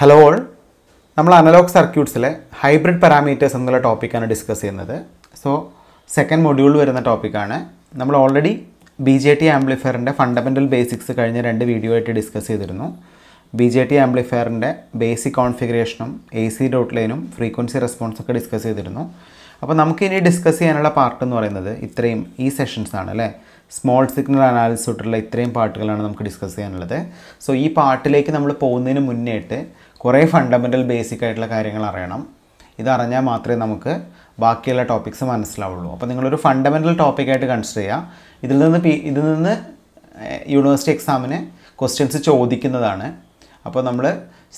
Hello all നമ്മൾ analogue സർക്യൂട്ട്സിലെ hybrid parameters എന്നുള്ള ടോപ്പിക്കാണ് ഡിസ്കസ് ചെയ്യുന്നത്. സോ സെക്കൻഡ് മൊഡ്യൂൾ വരുന്ന ടോപ്പിക്കാണ് നമ്മൾ ഓൾറെഡി ബി ജെ ടി ആംപ്ലിഫയറിന്റെ ഫണ്ടമെന്റൽ ബേസിക്സ് കഴിഞ്ഞ രണ്ട് വീഡിയോ ആയിട്ട് ഡിസ്കസ് ചെയ്തിരുന്നു. ബി ജെ ടി ആംപ്ലിഫയറിന്റെ ബേസിക് കോൺഫിഗറേഷനും എ സി ഡോട്ട് ലൈനും ഫ്രീക്വൻസി റെസ്പോൺസ് ഒക്കെ ഡിസ്കസ് ചെയ്തിരുന്നു. അപ്പോൾ നമുക്ക് ഇനി ഡിസ്കസ് ചെയ്യാനുള്ള പാർട്ട് എന്ന് പറയുന്നത് ഇത്രയും ഈ സെഷൻസ് ആണ് അല്ലേ? സ്മോൾ സിഗ്നൽ അനാലിസിസ് തൊട്ടുള്ള ഇത്രയും പാർട്ടുകളാണ് നമുക്ക് ഡിസ്കസ് ചെയ്യാനുള്ളത്. സോ ഈ പാർട്ടിലേക്ക് നമ്മൾ പോകുന്നതിന് മുന്നേയിട്ട് കുറേ ഫണ്ടമെന്റൽ ബേസിക് ആയിട്ടുള്ള കാര്യങ്ങൾ അറിയണം. ഇതറിഞ്ഞാൽ മാത്രമേ നമുക്ക് ബാക്കിയുള്ള ടോപ്പിക്സ് മനസ്സിലാവുള്ളൂ. അപ്പോൾ നിങ്ങളൊരു ഫണ്ടമെന്റൽ ടോപ്പിക്കായിട്ട് കൺസിഡർ ചെയ്യുക ഇതിൽ നിന്ന് പി ഇതിൽ നിന്ന് യൂണിവേഴ്സിറ്റി എക്സാമിന് ക്വസ്റ്റ്യൻസ് ചോദിക്കുന്നതാണ്. അപ്പോൾ നമ്മൾ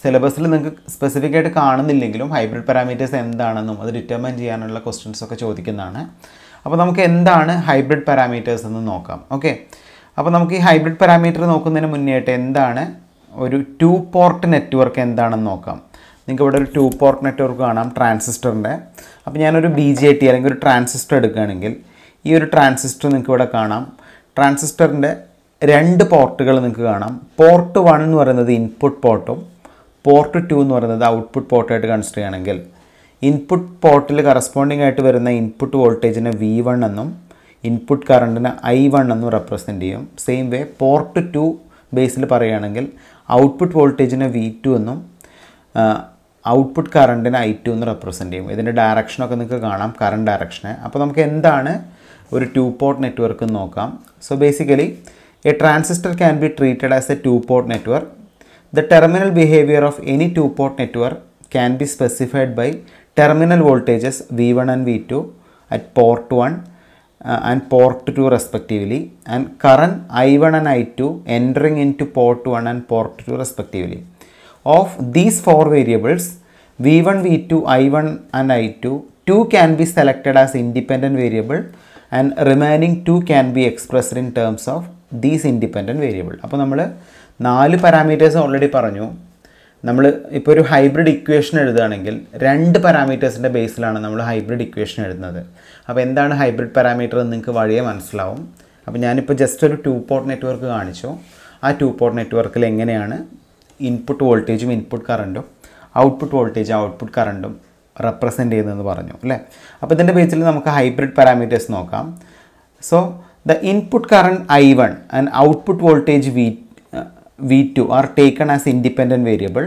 സിലബസിൽ നിങ്ങൾക്ക് സ്പെസിഫിക് ആയിട്ട് കാണുന്നില്ലെങ്കിലും ഹൈബ്രിഡ് പാരാമീറ്റേഴ്സ് എന്താണെന്നും അത് ഡിറ്റർമൈൻ ചെയ്യാനുള്ള ക്വസ്റ്റ്യൻസ് ഒക്കെ ചോദിക്കുന്നതാണ്. അപ്പോൾ നമുക്ക് എന്താണ് ഹൈബ്രിഡ് പാരാമീറ്റേഴ്സ് എന്ന് നോക്കാം. ഓക്കെ അപ്പോൾ നമുക്ക് ഈ ഹൈബ്രിഡ് പാരാമീറ്റർ നോക്കുന്നതിന് മുന്നേയായിട്ട് എന്താണ് ഒരു ടു പോർട്ട് നെറ്റ്വർക്ക് എന്താണെന്ന് നോക്കാം. നിങ്ങൾക്ക് ഇവിടെ ഒരു ടു പോർട്ട് നെറ്റ്വർക്ക് കാണാം ട്രാൻസിസ്റ്ററിന്റെ അപ്പോൾ ഞാനൊരു ബി ജെ ടി അല്ലെങ്കിൽ ഒരു ട്രാൻസിസ്റ്റർ എടുക്കുകയാണെങ്കിൽ ഈ ഒരു ട്രാൻസിസ്റ്റർ നിങ്ങൾക്ക് ഇവിടെ കാണാം. ട്രാൻസിസ്റ്ററിന്റെ രണ്ട് പോർട്ടുകൾ നിങ്ങൾക്ക് കാണാം. പോർട്ട് വൺ എന്ന് പറയുന്നത് ഇൻപുട്ട് പോർട്ടും പോർട്ട് ടു എന്ന് പറയുന്നത് ഔട്ട്പുട്ട് പോർട്ടായിട്ട് കൺസിഡർ ചെയ്യുകയാണെങ്കിൽ ഇൻപുട്ട് പോർട്ടിൽ കറസ്പോണ്ടിങ് ആയിട്ട് വരുന്ന ഇൻപുട്ട് വോൾട്ടേജിനെ വി വൺ എന്നും ഇൻപുട്ട് കറണ്ടിനെ ഐ വൺ എന്നും റെപ്രസെന്റ് ചെയ്യും. സെയിം വേ പോർട്ട് ടു ബേസിൽ പറയുകയാണെങ്കിൽ ഔട്ട്പുട്ട് വോൾട്ടേജിനെ വി ടു എന്നും ഔട്ട്പുട്ട് കറണ്ടിനെ ഐ ടു എന്ന് റെപ്രസെന്റ് ചെയ്യും. ഇതിന്റെ ഡയറക്ഷനൊക്കെ നിങ്ങൾക്ക് കാണാം കറണ്ട് ഡയറക്ഷനെ അപ്പോൾ നമുക്ക് എന്താണ് ഒരു ടു പോർട്ട് നെറ്റ്വർക്ക് എന്ന് നോക്കാം. So basically a transistor can be treated as a two port network the terminal behaviour of any two port network can be specified by terminal voltages V1 and V2 at port 1 uh, and port 2 respectively and current I1 and I2 entering into port 1 and port 2 respectively. Of these four variables V1, V2, I1 and I2 two can be selected as independent variable and remaining two can be expressed in terms of these independent variable. അപ്പോൾ നമ്മൾ നാല് parameters already പറഞ്ഞു നമ്മൾ ഇപ്പോൾ ഒരു hybrid equation എഴുതുകയാണെങ്കിൽ രണ്ട് പാരാമീറ്റേഴ്സിന്റെ ബേസിലാണ് നമ്മൾ ഹൈബ്രിഡ് ഇക്വേഷൻ എഴുതുന്നത് അപ്പോൾ എന്താണ് ഹൈബ്രിഡ് പാരാമീറ്റർ എന്ന് നിങ്ങൾക്ക് വഴിയെ മനസ്സിലാവും. അപ്പോൾ ഞാനിപ്പോൾ ജസ്റ്റ് ഒരു ടു പോർട്ട് നെറ്റ്വർക്ക് കാണിച്ചു. ആ ടു പോർട്ട് നെറ്റ്വർക്കിൽ എങ്ങനെയാണ് ഇൻപുട്ട് വോൾട്ടേജും ഇൻപുട്ട് കറണ്ടും ഔട്ട്പുട്ട് വോൾട്ടേജും ഔട്ട്പുട്ട് കറണ്ടും റെപ്രസെന്റ് ചെയ്യുന്നതെന്ന് പറഞ്ഞു അല്ലേ? അപ്പോൾ ഇതിന്റെ ബേസിൽ നമുക്ക് ഹൈബ്രിഡ് പാരാമീറ്റേഴ്സ് നോക്കാം. So the input current I one and output voltage V V two are taken as independent variable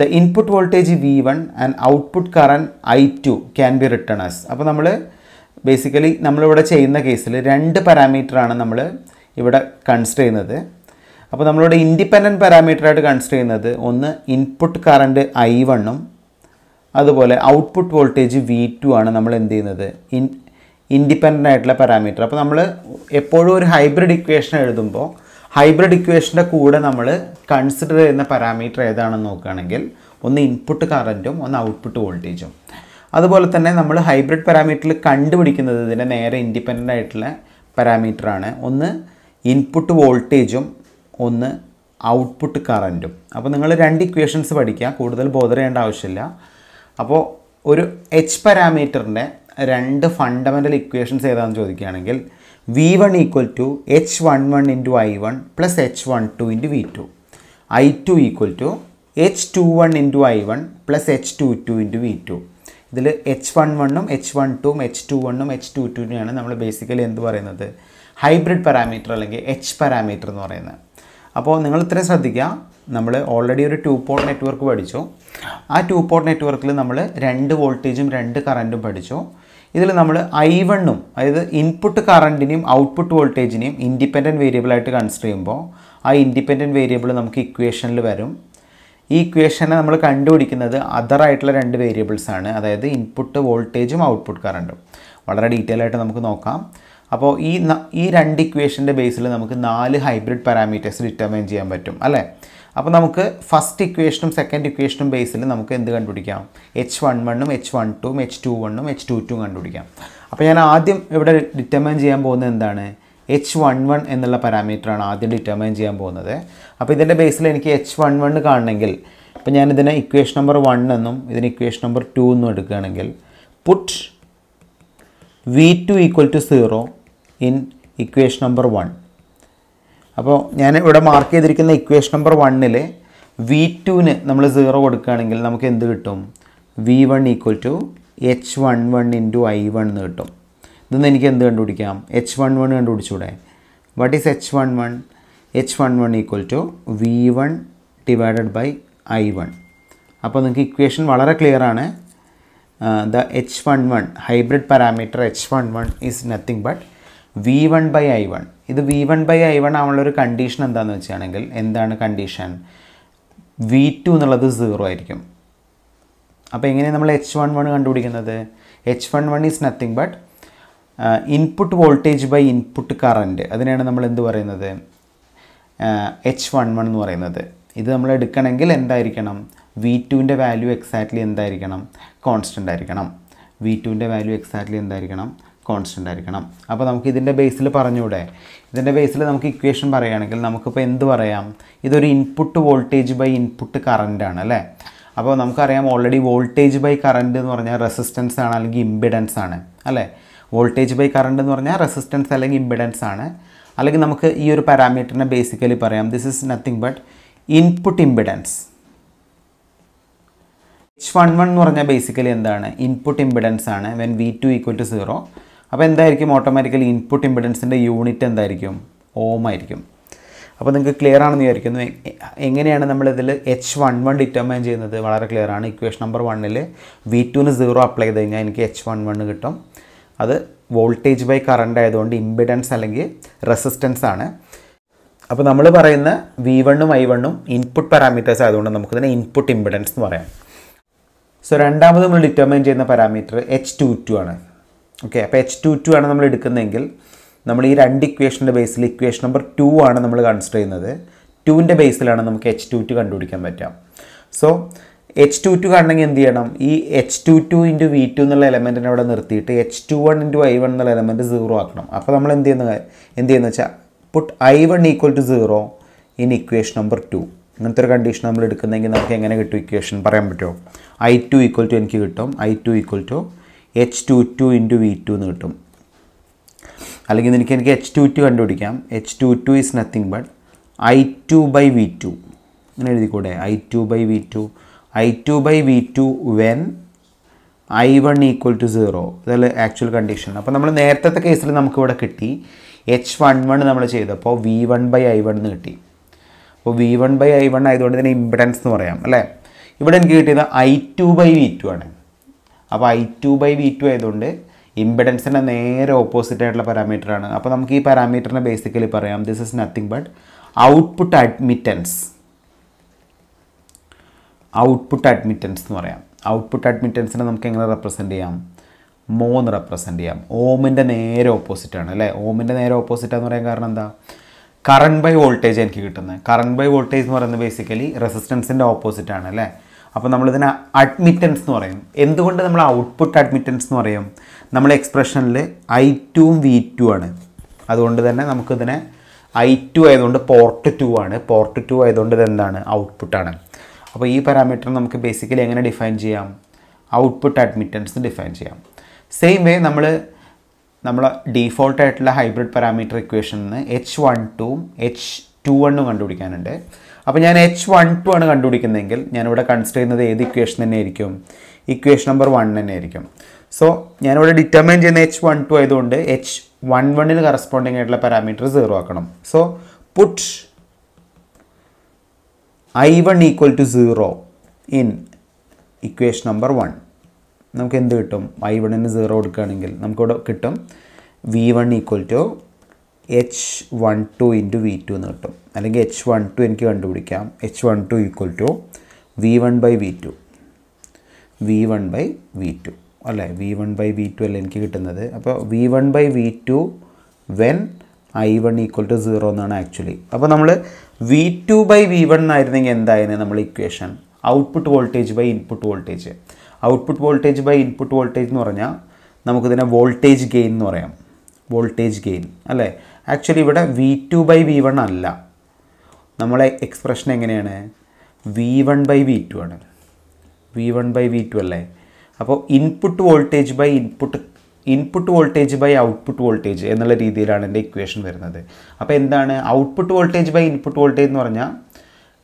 the input voltage V one and output current I two can be written as അപ്പോൾ നമ്മൾ basically നമ്മളിവിടെ ചെയ്യുന്ന കേസിൽ രണ്ട് പാരാമീറ്ററാണ് നമ്മൾ ഇവിടെ consider ചെയ്യുന്നത്. അപ്പോൾ നമ്മളിവിടെ ഇൻഡിപെൻഡന്റ് പാരാമീറ്ററായിട്ട് കൺസിഡർ ചെയ്യുന്നത് ഒന്ന് ഇൻപുട്ട് കറണ്ട് ഐ വണ്ണും അതുപോലെ ഔട്ട്പുട്ട് വോൾട്ടേജ് വി ടു ആണ് നമ്മൾ എന്ത് ചെയ്യുന്നത്? ഇൻ ഇൻഡിപെൻഡന്റ് ആയിട്ടുള്ള പാരാമീറ്റർ അപ്പോൾ നമ്മൾ എപ്പോഴും ഒരു ഹൈബ്രിഡ് ഇക്വേഷൻ എഴുതുമ്പോൾ ഹൈബ്രിഡ് ഇക്വേഷന്റെ കൂടെ നമ്മൾ കൺസിഡർ ചെയ്യുന്ന പാരാമീറ്റർ ഏതാണെന്ന് നോക്കുകയാണെങ്കിൽ ഒന്ന് ഇൻപുട്ട് കറന്റും ഒന്ന് ഔട്ട്പുട്ട് വോൾട്ടേജും അതുപോലെ തന്നെ നമ്മൾ ഹൈബ്രിഡ് പാരാമീറ്ററിൽ കണ്ടുപിടിക്കുന്നത് ഇതിന്റെ നേരെ ഇൻഡിപെൻഡന്റ് ആയിട്ടുള്ള പാരാമീറ്ററാണ് ഒന്ന് ഇൻപുട്ട് വോൾട്ടേജും ഒന്ന് ഔട്ട്പുട്ട് കറന്റും അപ്പോൾ നിങ്ങൾ രണ്ട് ഇക്വേഷൻസ് പഠിക്കുക കൂടുതൽ ബോധർ ചെയ്യേണ്ട ആവശ്യമില്ല. അപ്പോൾ ഒരു എച്ച് പാരാമീറ്ററിന്റെ രണ്ട് ഫണ്ടമെന്റൽ ഇക്വേഷൻസ് ഏതാണെന്ന് ചോദിക്കുകയാണെങ്കിൽ V one equal to H one one into I one plus H one two into V two I two equal to H two one into I one plus H two two into V two ഇതിൽ H one വണ്ണും H one ടും H two വണ്ണും H two ടുവിനെയാണ് നമ്മൾ basically എന്ത് പറയുന്നത്? Hybrid parameter അല്ലെങ്കിൽ H parameter എന്ന് പറയുന്നത്. അപ്പോൾ നിങ്ങൾ ഇത്രയും ശ്രദ്ധിക്കുക. നമ്മൾ ഓൾറെഡി ഒരു ടു പോർട്ട് നെറ്റ്വർക്ക് പഠിച്ചു. ആ ടു പോർട്ട് നെറ്റ്വർക്കിൽ നമ്മൾ രണ്ട് വോൾട്ടേജും രണ്ട് കറന്റും പഠിച്ചു. ഇതിൽ നമ്മൾ ഐ വണ്ണും അതായത് ഇൻപുട്ട് കറണ്ടിനെയും ഔട്ട്പുട്ട് വോൾട്ടേജിനെയും ഇൻഡിപെൻഡന്റ് വേരിയബിളായിട്ട് കൺസിഡർ ചെയ്യുമ്പോൾ ആ ഇൻഡിപെൻഡന്റ് വേരിയബിൾ നമുക്ക് ഇക്വേഷനിൽ വരും. ഈ ഇക്വേഷനെ നമ്മൾ കണ്ടുപിടിക്കുന്നത് അതർ ആയിട്ടുള്ള രണ്ട് വേരിയബിൾസ് ആണ്. അതായത് ഇൻപുട്ട് വോൾട്ടേജും ഔട്ട്പുട്ട് കറണ്ടും വളരെ ഡീറ്റെയിൽ ആയിട്ട് നമുക്ക് നോക്കാം. അപ്പോൾ ഈ ഈ രണ്ട് ഇക്വേഷന്റെ ബേസിൽ നമുക്ക് നാല് ഹൈബ്രിഡ് പാരാമീറ്റേഴ്സ് ഡിറ്റർമൈൻ ചെയ്യാൻ പറ്റും അല്ലേ? അപ്പോൾ നമുക്ക് ഫസ്റ്റ് ഇക്വേഷനും സെക്കൻഡ് ഇക്വേഷനും ബേസിൽ നമുക്ക് എന്ത് കണ്ടുപിടിക്കാം? എച്ച് വൺ വണ്ണും എച്ച് വൺ ടൂവും എച്ച് ടു വണ്ണും എച്ച് ടു ടും കണ്ടുപിടിക്കാം. അപ്പോൾ ഞാൻ ആദ്യം ഇവിടെ ഡിറ്റർമൈൻ ചെയ്യാൻ പോകുന്നത് എന്താണ്? എച്ച് വൺ വൺ എന്നുള്ള പാരാമീറ്ററാണ് ആദ്യം ഡിറ്റർമൈൻ ചെയ്യാൻ പോകുന്നത്. അപ്പോൾ ഇതിന്റെ ബേസിൽ എനിക്ക് എച്ച് വൺ വൺ കാണണമെങ്കിൽ ഇപ്പോൾ ഞാൻ ഇതിനെ ഇക്വേഷൻ നമ്പർ വൺ എന്നും ഇതിന് ഇക്വേഷൻ നമ്പർ ടു എന്നും എടുക്കുകയാണെങ്കിൽ put V two equal to zero in equation number one അപ്പോൾ ഞാൻ ഇവിടെ മാർക്ക് ചെയ്തിരിക്കുന്ന ഇക്വേഷൻ നമ്പർ വണ്ണിൽ വി ടുവിന് നമ്മൾ സീറോ കൊടുക്കുകയാണെങ്കിൽ നമുക്ക് എന്ത് കിട്ടും? V one equal to H one one into I one എന്ന് കിട്ടും. ഇതൊന്ന് എനിക്ക് എന്ത് കണ്ടുപിടിക്കാം? H one one കണ്ടുപിടിച്ചൂടെ? What is H one one H one one equal to V one divided by I one അപ്പോൾ നിങ്ങൾക്ക് ഇക്വേഷൻ വളരെ ക്ലിയർ ആണ്. The H one one hybrid parameter H one one is nothing but V one by I one ഇത് V one by I one ആവുള്ള ഒരു condition എന്താണെന്ന് വെച്ചാണെങ്കിൽ എന്താണ് condition V two എന്നുള്ളത് സീറോ ആയിരിക്കും. അപ്പോൾ എങ്ങനെയാണ് നമ്മൾ എച്ച് വൺ വൺ കണ്ടുപിടിക്കുന്നത്? H one one is nothing but input voltage by input current അതിനെയാണ് നമ്മൾ എന്ത് പറയുന്നത്? എച്ച് വൺ വൺ എന്ന് പറയുന്നത്. ഇത് നമ്മൾ എടുക്കണമെങ്കിൽ എന്തായിരിക്കണം? വി ടുവിന്റെ വാല്യൂ എക്സാക്ട്ലി എന്തായിരിക്കണം? കോൺസ്റ്റന്റ് ആയിരിക്കണം. വി ടുവിന്റെ വാല്യൂ എക്സാക്ട്ലി എന്തായിരിക്കണം? കോൺസ്റ്റന്റ് ആയിരിക്കണം. അപ്പോൾ നമുക്ക് ഇതിന്റെ ബേസിൽ പറഞ്ഞൂടെ ഇതിന്റെ ബേസിൽ നമുക്ക് ഇക്വേഷൻ പറയുകയാണെങ്കിൽ നമുക്കിപ്പോൾ എന്ത് പറയാം? ഇതൊരു input voltage by input current ആണ് അല്ലേ? അപ്പോൾ നമുക്കറിയാം ഓൾറെഡി വോൾട്ടേജ് ബൈ കറന്റ് എന്ന് പറഞ്ഞാൽ റെസിസ്റ്റൻസ് ആണ് അല്ലെങ്കിൽ ഇമ്പിഡൻസ് ആണ് അല്ലേ? വോൾട്ടേജ് ബൈ കറണ്ട് എന്ന് പറഞ്ഞാൽ റെസിസ്റ്റൻസ് അല്ലെങ്കിൽ ഇമ്പിഡൻസ് ആണ്. അല്ലെങ്കിൽ നമുക്ക് ഈ ഒരു പാരാമീറ്ററിനെ ബേസിക്കലി പറയാം. This is nothing but input impedance H one one എന്ന് പറഞ്ഞാൽ ബേസിക്കലി എന്താണ്? ഇൻപുട്ട് ഇമ്പിഡൻസ് ആണ്. When V two equal to zero അപ്പോൾ എന്തായിരിക്കും? ഓട്ടോമാറ്റിക്കലി ഇൻപുട്ട് ഇമ്പിഡൻസിന്റെ യൂണിറ്റ് എന്തായിരിക്കും? ഓം ആയിരിക്കും. അപ്പോൾ നിങ്ങൾക്ക് ക്ലിയർ ആണെന്ന് വിചാരിക്കുന്നു. എങ്ങനെയാണ് നമ്മളിതിൽ എച്ച് വൺ വൺ ഡിറ്റർമൈൻ ചെയ്യുന്നത്? വളരെ ക്ലിയർ ആണ്. ഇക്വേഷൻ നമ്പർ വണ്ണിൽ വി ടുവിന് സീറോ അപ്ലൈ ചെയ്ത് കഴിഞ്ഞാൽ എനിക്ക് എച്ച് വൺ വൺ കിട്ടും. അത് വോൾട്ടേജ് ബൈ കറണ്ട് ആയതുകൊണ്ട് ഇമ്പിഡൻസ് അല്ലെങ്കിൽ റെസിസ്റ്റൻസ് ആണ്. അപ്പോൾ നമ്മൾ പറയുന്ന വി വണ്ണും ഐ വണ്ണും ഇൻപുട്ട് പാരാമീറ്റേഴ്സ് ആയതുകൊണ്ട് നമുക്കിതിനെ ഇൻപുട്ട് ഇമ്പിഡൻസ് എന്ന് പറയാം. സോ രണ്ടാമത് നമ്മൾ ഡിറ്റർമൈൻ ചെയ്യുന്ന പാരാമീറ്റർ എച്ച് ടു ടു ആണ്. ഓക്കെ അപ്പോൾ എച്ച് ടു ടു ആണ് നമ്മൾ എടുക്കുന്നതെങ്കിൽ നമ്മൾ ഈ രണ്ട് ഇക്വേഷന്റെ ബേസിൽ ഇക്വേഷൻ നമ്പർ ടു ആണ് നമ്മൾ കൺസിഡർ ചെയ്യുന്നത്. ടുവിന്റെ ബേസിലാണ് നമുക്ക് എച്ച് ടു ടു കണ്ടുപിടിക്കാൻ പറ്റുക. സോ എച്ച് ടു ടു കാണണമെങ്കിൽ എന്ത് ചെയ്യണം? ഈ H two two into V two എന്നുള്ള എലമെന്റിനെ അവിടെ നിർത്തിയിട്ട് H two one into I one എന്നുള്ള എലമെന്റ് സീറോ ആക്കണം. അപ്പോൾ നമ്മൾ എന്ത് ചെയ്യുന്ന എന്ത് ചെയ്യുന്ന വെച്ചാൽ put I one equal to zero in equation number two ഇങ്ങനത്തെ ഒരു കണ്ടീഷൻ നമ്മൾ എടുക്കുന്നെങ്കിൽ നമുക്ക് എങ്ങനെ കിട്ടും ഇക്വേഷൻ പറയാൻ പറ്റുമോ? ഐ ടു ഈക്വൽ ടു എനിക്ക് കിട്ടും. I two equal to H two two into V two എന്ന് കിട്ടും. അല്ലെങ്കിൽ എനിക്ക് എനിക്ക് എച്ച് ടു ടു കണ്ടുപിടിക്കാം. H two two is nothing but I two by V two അങ്ങനെ എഴുതിക്കൂടെ? I two by V two I two by V two when I one equal to zero ഇതല്ല actual condition അപ്പോൾ നമ്മൾ നേരത്തെ കേസിൽ നമുക്കിവിടെ കിട്ടി. H one one നമ്മൾ ചെയ്തപ്പോൾ V one by I one എന്ന് കിട്ടി. അപ്പോൾ V one by I one ആയതുകൊണ്ട് ഇതിനെ ഇമ്പിഡൻസ് എന്ന് പറയാം അല്ലേ? ഇവിടെ എനിക്ക് കിട്ടിയത് I two by V two ആണ്. അപ്പോൾ I two by V two ആയതുകൊണ്ട് ഇമ്പിഡൻസിന്റെ നേരെ ഓപ്പോസിറ്റ് ആയിട്ടുള്ള പാരാമീറ്റർ ആണ്. അപ്പോൾ നമുക്ക് ഈ പാരാമീറ്ററിനെ ബേസിക്കലി പറയാം. This is nothing but output admittance output admittance എന്ന് പറയാം. ഔട്ട്പുട്ട് അഡ്മിറ്റൻസിനെ നമുക്ക് എങ്ങനെ റെപ്രസെന്റ് ചെയ്യാം? മോന്ന് റെപ്രസെന്റ് ചെയ്യാം. ഓമിന്റെ നേരെ ഓപ്പോസിറ്റാണ് അല്ലേ? ഓമിന്റെ നേരെ ഓപ്പോസിറ്റാന്ന് പറയാൻ കാരണം എന്താ? കറണ്ട് ബൈ വോൾട്ടേജ് എനിക്ക് കിട്ടുന്നത്. കറണ്ട് ബൈ വോൾട്ടേജ് എന്ന് പറയുന്നത് ബേസിക്കലി റെസിസ്റ്റൻസിന്റെ ഓപ്പോസിറ്റാണ് അല്ലേ? അപ്പോൾ നമ്മളിതിനെ അഡ്മിറ്റൻസ് എന്ന് പറയും. എന്തുകൊണ്ട് നമ്മൾ ഔട്ട്പുട്ട് അഡ്മിറ്റൻസ് എന്ന് പറയും? നമ്മൾ എക്സ്പ്രഷനിൽ ഐ ടുവും വി ടു ആണ്. അതുകൊണ്ട് തന്നെ നമുക്കിതിനെ ഐ ടു ആയതുകൊണ്ട് പോർട്ട് ടു ആണ്. പോർട്ട് ടു ആയതുകൊണ്ട് ഇത് എന്താണ് ഔട്ട്പുട്ടാണ് അപ്പോൾ ഈ പാരാമീറ്റർ നമുക്ക് ബേസിക്കലി എങ്ങനെ ഡിഫൈൻ ചെയ്യാം? ഔട്ട്പുട്ട് അഡ്മിറ്റൻസ് ഡിഫൈൻ ചെയ്യാം. സെയിം വേ നമ്മൾ നമ്മൾ ഡീഫോൾട്ട് ആയിട്ടുള്ള ഹൈബ്രിഡ് പാരാമീറ്റർ ഇക്വേഷനിൽ എച്ച് വൺ ടുവും എച്ച് ടു വണ്ണും കണ്ടുപിടിക്കാനുണ്ട്. അപ്പോൾ ഞാൻ എച്ച് വൺ ടു ആണ് കണ്ടുപിടിക്കുന്നതെങ്കിൽ ഞാനിവിടെ കൺസിഡർ ചെയ്യുന്നത് ഏത് ഇക്വേഷൻ തന്നെ ആയിരിക്കും? ഇക്വേഷൻ നമ്പർ വൺ തന്നെ ആയിരിക്കും. സോ ഞാനിവിടെ ഡിറ്റർമൈൻ ചെയ്യുന്ന എച്ച് വൺ ടു ആയതുകൊണ്ട് എച്ച് വൺ വണ്ണിന് കറസ്പോണ്ടിങ് ആയിട്ടുള്ള പാരാമീറ്റർ സീറോ ആക്കണം. So put I one equal to zero in equation number one നമുക്ക് എന്ത് കിട്ടും? ഐ വണ്ണിന് സീറോ കൊടുക്കുകയാണെങ്കിൽ നമുക്കിവിടെ കിട്ടും V one equal to H one two into V two എന്ന് കിട്ടും. അല്ലെങ്കിൽ എച്ച് വൺ ടു എനിക്ക് കണ്ടുപിടിക്കാം. H one two equal to V one by V two V one by V two അല്ലേ? V one by V two അല്ലേ എനിക്ക് കിട്ടുന്നത്? അപ്പോൾ V one by V two when I one equal to zero എന്നാണ് actually അപ്പോൾ നമ്മൾ V two by V one എന്നായിരുന്നെങ്കിൽ എന്തായിരുന്നു നമ്മൾ equation output voltage by input voltage output voltage by input voltage എന്ന് പറഞ്ഞാൽ നമുക്കിതിനെ വോൾട്ടേജ് ഗെയിൻ എന്ന് പറയാം. വോൾട്ടേജ് ഗെയിൻ അല്ലേ? ആക്ച്വലി ഇവിടെ V two by V one അല്ല. നമ്മളെ എക്സ്പ്രഷൻ എങ്ങനെയാണ്? V one by V two ആണ്. V one by V two അല്ലേ? അപ്പോൾ input voltage by input input voltage by output voltage എന്നുള്ള രീതിയിലാണ് എന്റെ ഇക്വേഷൻ വരുന്നത്. അപ്പോൾ എന്താണ്? Output voltage by input voltage എന്ന് പറഞ്ഞാൽ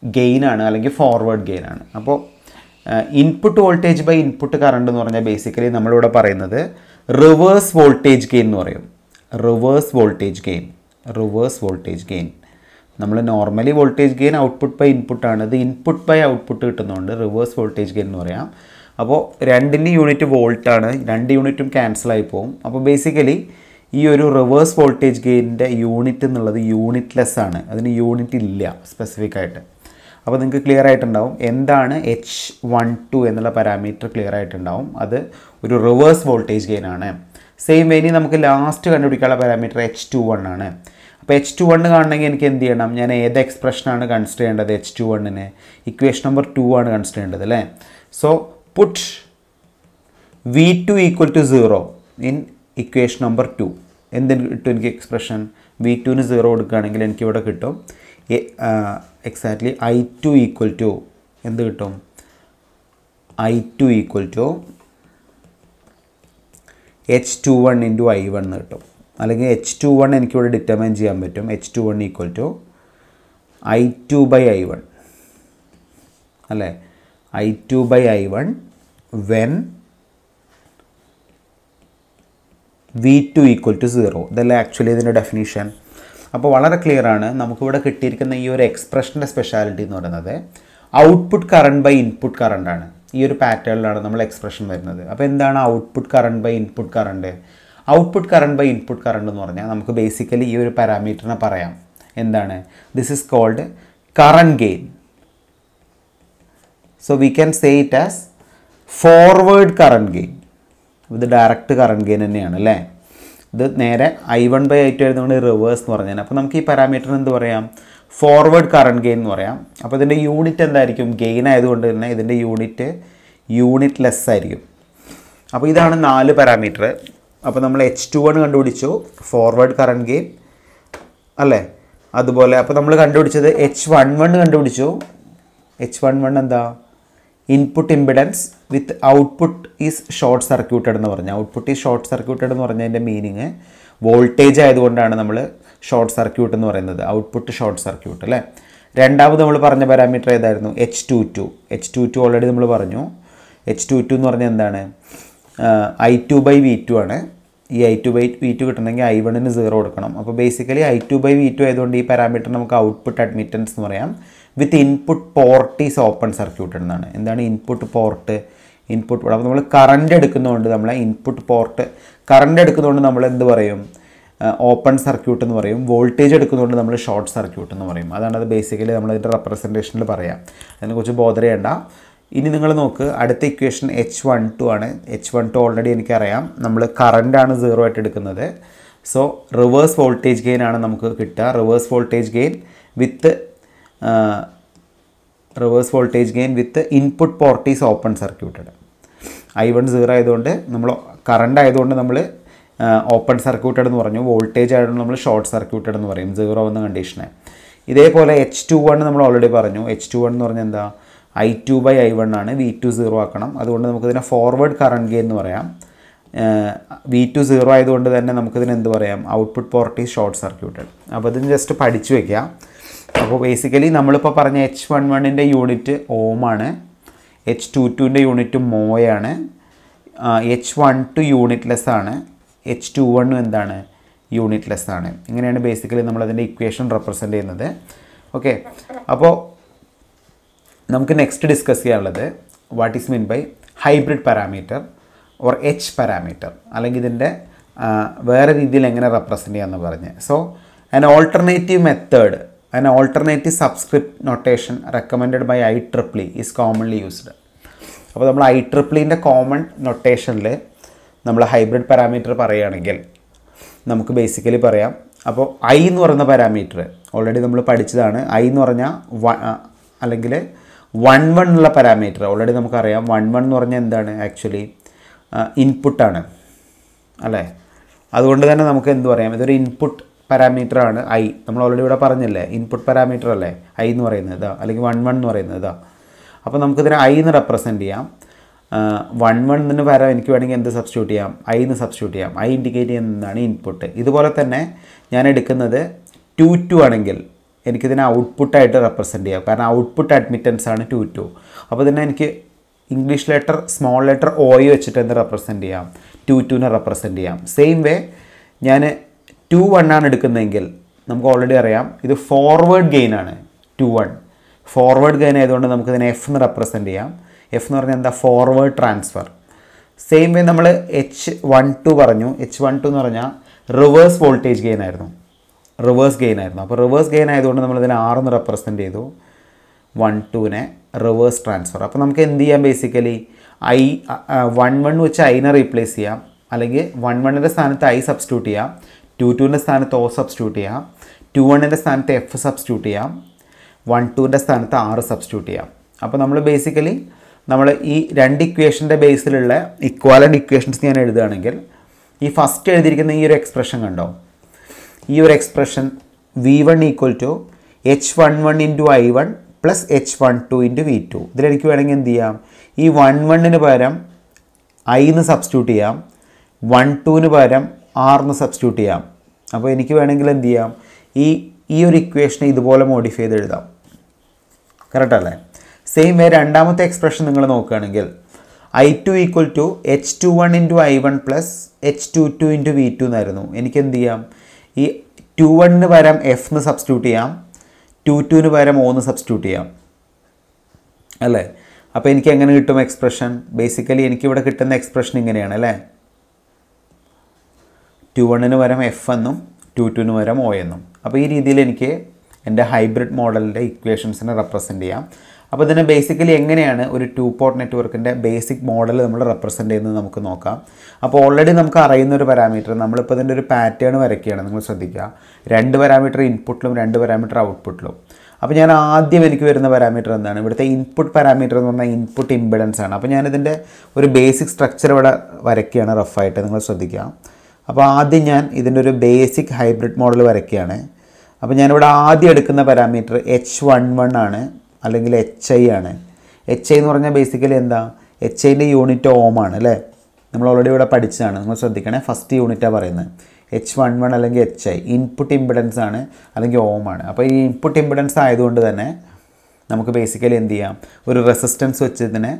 ഗെയിനാണ് അല്ലെങ്കിൽ ഫോർവേഡ് ഗെയിനാണ് അപ്പോൾ input voltage by input current എന്ന് പറഞ്ഞാൽ ബേസിക്കലി നമ്മളിവിടെ പറയുന്നത് റിവേഴ്സ് വോൾട്ടേജ് ഗെയിൻ എന്ന് പറയും. Reverse voltage gain reverse voltage gain നമ്മൾ normally voltage gain output by ഇൻപുട്ടാണ് ഇത് ഇൻപുട്ട് ബൈ ഔട്ട്പുട്ട് കിട്ടുന്നതുകൊണ്ട് റിവേഴ്സ് വോൾട്ടേജ് ഗെയിൻ എന്ന് പറയാം. അപ്പോൾ രണ്ടിന്റെ യൂണിറ്റ് വോൾട്ടാണ് രണ്ട് യൂണിറ്റും ക്യാൻസലായി പോകും. അപ്പോൾ ബേസിക്കലി ഈ ഒരു റിവേഴ്സ് വോൾട്ടേജ് ഗെയിനിന്റെ യൂണിറ്റ് എന്നുള്ളത് യൂണിറ്റ്ലെസ് ആണ്. അതിന് യൂണിറ്റ് ഇല്ല സ്പെസിഫിക് ആയിട്ട്. അപ്പോൾ നിങ്ങൾക്ക് ക്ലിയർ ആയിട്ടുണ്ടാവും എന്താണ് എച്ച് വൺ ടു എന്നുള്ള പാരാമീറ്റർ ക്ലിയർ ആയിട്ടുണ്ടാവും. അത് ഒരു റിവേഴ്സ് വോൾട്ടേജ് ഗെയിൻ ആണ്. സെയിം വേനി നമുക്ക് ലാസ്റ്റ് കണ്ടുപിടിക്കാനുള്ള പാരാമീറ്റർ എച്ച് ടു വൺ ആണ്. അപ്പോൾ എച്ച് ടു വൺ കാണണമെങ്കിൽ എനിക്ക് എന്ത് ചെയ്യണം? ഞാൻ ഏത് എക്സ്പ്രഷനാണ് കൺസിഡർ ചെയ്യേണ്ടത് എച്ച് ടു വണ്ണിന് ഇക്വേഷൻ നമ്പർ ടു ആണ് കൺസിഡർ ചെയ്യേണ്ടത് അല്ലേ? So V two equal to zero in equation number two എന്തിന് കിട്ടും എനിക്ക് എക്സ്പ്രഷൻ വി ടുവിന് സീറോ കൊടുക്കുകയാണെങ്കിൽ എനിക്കിവിടെ കിട്ടും. Exactly I two equal to എന്ത് കിട്ടും? I two equal to H two one into I one എന്ന് കിട്ടും. അല്ലെങ്കിൽ എച്ച് ടു വൺ എനിക്കിവിടെ ഡിറ്റർമൈൻ ചെയ്യാൻ പറ്റും. H two one equal to I two by I one അല്ലേ? I two by I one V two equal to zero ഇതല്ല actually ഇതിന്റെ definition അപ്പോൾ വളരെ ക്ലിയർ ആണ്. നമുക്കിവിടെ കിട്ടിയിരിക്കുന്ന ഈ ഒരു എക്സ്പ്രഷന്റെ സ്പെഷ്യാലിറ്റി എന്ന് പറയുന്നത് output current by input current ആണ്. ഈ ഒരു പാറ്റേണിലാണ് നമ്മൾ എക്സ്പ്രഷൻ വരുന്നത്. അപ്പോൾ എന്താണ് output current by input current output current by input current എന്ന് പറഞ്ഞാൽ നമുക്ക് ബേസിക്കലി ഈ ഒരു പാരാമീറ്ററിനെ പറയാം. എന്താണ്? This is called current gain so we can say it as forward current gain ഇത് ഡയറക്റ്റ് കറണ്ട് ഗെയിൻ തന്നെയാണ് അല്ലേ? ഇത് നേരെ I one by I two ആയതുകൊണ്ട് റിവേഴ്സ് എന്ന് പറഞ്ഞാൽ അപ്പോൾ നമുക്ക് ഈ പാരാമീറ്ററിന് എന്ത് പറയാം? ഫോർവേഡ് കറണ്ട് ഗെയിൻ എന്ന് പറയാം. അപ്പോൾ ഇതിന്റെ യൂണിറ്റ് എന്തായിരിക്കും? ഗെയിൻ ആയതുകൊണ്ട് തന്നെ ഇതിന്റെ യൂണിറ്റ് യൂണിറ്റ് ലെസ് ആയിരിക്കും. അപ്പോൾ ഇതാണ് നാല് പാരാമീറ്റർ അപ്പോൾ നമ്മൾ എച്ച് ടു വൺ കണ്ടുപിടിച്ചു. ഫോർവേഡ് കറണ്ട് ഗെയിൻ അല്ലേ? അതുപോലെ അപ്പോൾ നമ്മൾ കണ്ടുപിടിച്ചത് എച്ച് വൺ വൺ കണ്ടുപിടിച്ചു. എച്ച് വൺ വൺ എന്താ? Input impedance with output is short circuited എന്ന് പറഞ്ഞാൽ ഔട്ട്പുട്ട് ഈസ് ഷോർട്ട് സർക്യൂട്ടഡ് എന്ന് പറഞ്ഞതിന്റെ മീനിങ് വോൾട്ടേജ് ആയതുകൊണ്ടാണ് നമ്മൾ ഷോർട്ട് സർക്യൂട്ട് എന്ന് പറയുന്നത്. ഔട്ട്പുട്ട് ഷോർട്ട് സർക്യൂട്ട് അല്ലേ? രണ്ടാമത് നമ്മൾ പറഞ്ഞ പാരാമീറ്റർ ഏതായിരുന്നു? H two two H two two already നമ്മൾ പറഞ്ഞു. എച്ച് ടു ടു എന്ന് പറഞ്ഞാൽ എന്താണ്? I two by V two ആണ്. ഈ I two by V two കിട്ടണമെങ്കിൽ ഐ വണ്ണിന് സീറോ കൊടുക്കണം. അപ്പോൾ basically I two by V two ആയതുകൊണ്ട് ഈ പാരാമീറ്റർ നമുക്ക് ഔട്ട്പുട്ട് അഡ്മിറ്റൻസ് എന്ന് പറയാം. With input port is open circuit എന്നാണ്. എന്താണ് ഇൻപുട്ട് പോർട്ട് ഇൻപുട്ട് അപ്പോൾ നമ്മൾ കറണ്ട് എടുക്കുന്നതുകൊണ്ട് നമ്മൾ ഇൻപുട്ട് പോർട്ട് കറണ്ട് എടുക്കുന്നതുകൊണ്ട് നമ്മൾ എന്ത് പറയും? ഓപ്പൺ സർക്യൂട്ട് എന്ന് പറയും. വോൾട്ടേജ് എടുക്കുന്നതുകൊണ്ട് നമ്മൾ ഷോർട്ട് സർക്യൂട്ട് എന്ന് പറയും. അതാണ് അത് ബേസിക്കലി നമ്മൾ അതിന്റെ റെപ്രസെന്റേഷനിൽ പറയാം. അതിനെക്കുറിച്ച് ബോധരയേണ്ട ഇനി നിങ്ങൾ നോക്ക്. അടുത്ത ഇക്വേഷൻ എച്ച് വൺ ടു ആണ്. എച്ച് വൺ ടു ഓൾറെഡി എനിക്കറിയാം. നമ്മൾ കറണ്ടാണ് സീറോ ആയിട്ട് എടുക്കുന്നത്. സോ റിവേഴ്സ് വോൾട്ടേജ് ഗെയിൻ ആണ് നമുക്ക് കിട്ടുക. Reverse voltage gain with reverse voltage gain with input port is open circuited I one zero ആയതുകൊണ്ട് നമ്മൾ കറണ്ട് ആയതുകൊണ്ട് നമ്മൾ ഓപ്പൺ സർക്യൂട്ടഡ് എന്ന് പറഞ്ഞു. വോൾട്ടേജ് ആയതുകൊണ്ട് നമ്മൾ ഷോർട്ട് സർക്യൂട്ടഡ് എന്ന് പറയും. സീറോ എന്ന കണ്ടീഷനെ ഇതേപോലെ എച്ച് ടു വൺ നമ്മൾ ഓൾറെഡി പറഞ്ഞു. എച്ച് ടു വൺ എന്ന് പറഞ്ഞാൽ എന്താ? I two by I one ആണ്. വി ടു സീറോ ആക്കണം. അതുകൊണ്ട് നമുക്കിതിനെ ഫോർവേഡ് കറണ്ട് ഗെയിൻ എന്ന് പറയാം. വി ടു സീറോ ആയതുകൊണ്ട് തന്നെ നമുക്കിതിന് എന്ത് പറയാം? ഔട്ട്പുട്ട് പോർട്ട് ഷോർട്ട് സർക്യൂട്ടഡ് അപ്പോൾ ഇതിന് ജസ്റ്റ് പഠിച്ചു വയ്ക്കാം അപ്പോൾ ബേസിക്കലി നമ്മളിപ്പോൾ പറഞ്ഞ എച്ച് വൺ വണ്ണിന്റെ യൂണിറ്റ് ഓമാണ് എച്ച് ടു ടുവിന്റെ unit മോയാണ് H one two unit less ആണ്. എച്ച് ടു വണ്ണും എന്താണ്? യൂണിറ്റ് ലെസ് ആണ്. ഇങ്ങനെയാണ് ബേസിക്കലി നമ്മളതിന്റെ ഇക്വേഷൻ റെപ്രസെന്റ് ചെയ്യുന്നത്. ഓക്കെ അപ്പോൾ നമുക്ക് നെക്സ്റ്റ് ഡിസ്കസ് ചെയ്യാനുള്ളത് what is mean by hybrid parameter or H parameter അല്ലെങ്കിൽ ഇതിന്റെ വേറെ രീതിയിൽ എങ്ങനെ റെപ്രസെന്റ് ചെയ്യാമെന്ന് പറഞ്ഞ്. So an alternative method an alternative subscript notation recommend by I triple E is commonly used അപ്പോൾ നമ്മൾ ഐ ട്രിപ്ലിന്റെ കോമൺ നൊട്ടേഷനിൽ നമ്മൾ ഹൈബ്രിഡ് പാരാമീറ്റർ പറയുകയാണെങ്കിൽ നമുക്ക് ബേസിക്കലി പറയാം. അപ്പോൾ ഐ എന്ന് പറയുന്ന പാരാമീറ്റർ ഓൾറെഡി നമ്മൾ പഠിച്ചതാണ്. ഐ എന്ന് പറഞ്ഞാൽ അല്ലെങ്കിൽ വൺ വൺ ഉള്ള പാരാമീറ്റർ ഓൾറെഡി നമുക്കറിയാം. വൺ വൺ എന്ന് പറഞ്ഞാൽ എന്താണ് ആക്ച്വലി ഇൻപുട്ടാണ് അല്ലേ? അതുകൊണ്ട് തന്നെ നമുക്ക് എന്ത് പറയാം? ഇതൊരു ഇൻപുട്ട് പാരാമീറ്റർ ആണ് ഐ. നമ്മൾ ഓൾറെഡി ഇവിടെ പറഞ്ഞല്ലേ ഇൻപുട്ട് പാരാമീറ്റർ അല്ലേ? ഐ എന്ന് പറയുന്നത് അല്ലെങ്കിൽ വൺ വൺ എന്ന് പറയുന്നത് അപ്പോൾ നമുക്കിതിനെ ഐ എന്ന് റെപ്രസെന്റ് ചെയ്യാം. വൺ വൺ വണ്ണിന് പകരം എനിക്ക് വേണമെങ്കിൽ എന്ത് സബ്സ്റ്റിറ്റ്യൂട്ട് ചെയ്യാം? ഐ എന്ന് സബ്സ്റ്റിറ്റ്യൂട്ട് ചെയ്യാം. ഐ ഇൻഡിക്കേറ്റ് ചെയ്യുന്നതാണ് ഇൻപുട്ട് ഇതുപോലെ തന്നെ ഞാൻ എടുക്കുന്നത് ടു ടു ആണെങ്കിൽ എനിക്കിതിനെ ഔട്ട്പുട്ടായിട്ട് റെപ്രസെന്റ് ചെയ്യാം. കാരണം ഔട്ട്പുട്ട് അഡ്മിറ്റൻസ് ആണ് ടു ടു അപ്പോൾ ഇതിനെ എനിക്ക് English letter small letter O വെച്ചിട്ട് എന്ത് റെപ്രസെന്റ് ചെയ്യാം? ടു ടുവിനെ റെപ്രസെന്റ് ചെയ്യാം. സെയിം വേ ഞാൻ ടു വൺ ആണ് എടുക്കുന്നതെങ്കിൽ നമുക്ക് ഓൾറെഡി അറിയാം. ഇത് ഫോർവേഡ് ഗെയിൻ ആണ്. ടു വൺ ഫോർവേഡ് ഗെയിൻ ആയതുകൊണ്ട് നമുക്ക് ഇതിനെ എഫ് എന്ന് റെപ്രസെന്റ് ചെയ്യാം. എഫ് എന്ന് പറഞ്ഞാൽ എന്താ? ഫോർവേഡ് ട്രാൻസ്ഫർ സെയിം വേ നമ്മൾ എച്ച് വൺ ടു പറഞ്ഞു. എച്ച് വൺ ടു എന്ന് പറഞ്ഞാൽ റിവേഴ്സ് വോൾട്ടേജ് ഗെയിൻ ആയിരുന്നു. റിവേഴ്സ് ഗെയിൻ ആയിരുന്നു. അപ്പോൾ റിവേഴ്സ് ഗെയിൻ ആയതുകൊണ്ട് നമ്മൾ ഇതിനെ എന്ന് റെപ്രസെന്റ് ചെയ്തു. വൺ ടുവിനെ റിവേഴ്സ് ട്രാൻസ്ഫർ അപ്പോൾ നമുക്ക് എന്ത് ചെയ്യാം ബേസിക്കലി ഐ വൺ വൺ വെച്ച് ഐനെ റീപ്ലേസ് ചെയ്യാം. അല്ലെങ്കിൽ വൺ വണ്ണിന്റെ സ്ഥാനത്ത് ഐ സബ്സ്റ്റിറ്റ്യൂട്ട് ചെയ്യാം. ടു ടുവിന്റെ സ്ഥാനത്ത് ഒ സബ്സ്റ്റിറ്റ്യൂട്ട് ചെയ്യാം. ടു വണ്ണിന്റെ സ്ഥാനത്ത് എഫ് സബ്സ്റ്റിറ്റ്യൂട്ട് ചെയ്യാം. വൺ ടുവിന്റെ സ്ഥാനത്ത് ആറ് സബ്സ്റ്റിറ്റ്യൂട്ട് ചെയ്യാം. അപ്പോൾ നമ്മൾ ബേസിക്കലി നമ്മൾ ഈ രണ്ട് ഇക്വേഷന്റെ ബേസിലുള്ള ഇക്വാലന്റ് ഇക്വേഷൻസ് ഞാൻ എഴുതുകയാണെങ്കിൽ ഈ ഫസ്റ്റ് എഴുതിയിരിക്കുന്ന ഈ ഒരു എക്സ്പ്രഷൻ കണ്ടോ? ഈ ഒരു expression V one equal to H one one into I one plus H one two into V two ഇതിലെനിക്ക് വേണമെങ്കിൽ എന്ത് ചെയ്യാം? ഈ വൺ വണ്ണിന് പകരം ഐന്ന് സബ്സ്റ്റിറ്റ്യൂട്ട് ചെയ്യാം. വൺ ടുവിന് പകരം ആറിന് സബ്സ്റ്റിറ്റ്യൂട്ട് ചെയ്യാം. അപ്പോൾ എനിക്ക് വേണമെങ്കിൽ എന്ത് ചെയ്യാം? ഈ ഈ ഒരു ഇക്വേഷനെ ഇതുപോലെ മോഡിഫൈ ചെയ്ത് എഴുതാം. കറക്റ്റ് അല്ലേ? സെയിം വേ രണ്ടാമത്തെ എക്സ്പ്രഷൻ നിങ്ങൾ നോക്കുകയാണെങ്കിൽ I two equal to H two one into I one plus H two two into V two എന്നായിരുന്നു. എനിക്ക് എന്ത് ചെയ്യാം? ഈ ടു വണ്ണിന് പകരം എഫ് എന്ന് സബ്സ്റ്റിറ്റ്യൂട്ട് ചെയ്യാം. ടു ടുവിന് പകരം ഓന്ന് സബ്സ്റ്റിറ്റ്യൂട്ട് ചെയ്യാം. അല്ലേ? അപ്പോൾ എനിക്ക് എങ്ങനെ കിട്ടും എക്സ്പ്രഷൻ ബേസിക്കലി എനിക്കിവിടെ കിട്ടുന്ന എക്സ്പ്രഷൻ ഇങ്ങനെയാണ് അല്ലേ? ടു വണ്ണിന് പകരം എഫ് എന്നും ടു ടുവിന് പകരം ഒ എന്നും. അപ്പോൾ ഈ രീതിയിൽ എനിക്ക് എന്റെ ഹൈബ്രിഡ് മോഡലിന്റെ ഇക്വേഷൻസിനെ റെപ്രസെന്റ് ചെയ്യാം. അപ്പോൾ ഇതിനെ ബേസിക്കലി എങ്ങനെയാണ് ഒരു ടു പോർട്ട് നെറ്റ്വർക്കിന്റെ ബേസിക് മോഡൽ നമ്മൾ റെപ്രസെന്റ് ചെയ്യുന്നത് നമുക്ക് നോക്കാം. അപ്പോൾ ഓൾറെഡി നമുക്ക് അറിയുന്ന ഒരു പാരാമീറ്റർ നമ്മളിപ്പോൾ ഇതിന്റെ ഒരു പാറ്റേൺ വരയ്ക്കുകയാണ് നിങ്ങൾ ശ്രദ്ധിക്കുക. രണ്ട് പാരാമീറ്റർ ഇൻപുട്ടിലും രണ്ട് പാരാമീറ്റർ ഔട്ട്പുട്ടിലും അപ്പോൾ ഞാൻ ആദ്യം എനിക്ക് വരുന്ന പാരാമീറ്റർ എന്താണ്? ഇവിടുത്തെ ഇൻപുട്ട് പാരാമീറ്റർ എന്ന് പറഞ്ഞാൽ ഇൻപുട്ട് ഇമ്പിഡൻസ് ആണ്. അപ്പോൾ ഞാനിതിന്റെ ഒരു ബേസിക് സ്ട്രക്ചർ ഇവിടെ വരയ്ക്കുകയാണ് റഫായിട്ട് നിങ്ങൾ ശ്രദ്ധിക്കുക. അപ്പോൾ ആദ്യം ഞാൻ ഇതിന്റെ ഒരു ബേസിക് ഹൈബ്രിഡ് മോഡൽ വരയ്ക്കുകയാണ്. അപ്പോൾ ഞാനിവിടെ ആദ്യം എടുക്കുന്ന പാരാമീറ്റർ എച്ച് വൺ വൺ ആണ് അല്ലെങ്കിൽ എച്ച് ഐ ആണ്. എച്ച് ഐ എന്ന് പറഞ്ഞാൽ ബേസിക്കലി എന്താ? എച്ച് ഐന്റെ യൂണിറ്റ് ഓം ആണ് അല്ലേ? നമ്മൾ ഓൾറെഡി ഇവിടെ പഠിച്ചതാണ്. നിങ്ങൾ ശ്രദ്ധിക്കണേ ഫസ്റ്റ് യൂണിറ്റാണ് പറയുന്നത്. എച്ച് വൺ വൺ അല്ലെങ്കിൽ എച്ച് ഐ ഇൻപുട്ട് ഇമ്പിഡൻസ് ആണ് അല്ലെങ്കിൽ ഓം ആണ്. അപ്പോൾ ഈ ഇൻപുട്ട് ഇമ്പിഡൻസ് ആയതുകൊണ്ട് തന്നെ നമുക്ക് ബേസിക്കലി എന്ത് ചെയ്യാം? ഒരു റെസിസ്റ്റൻസ് വെച്ച് ഇതിനെ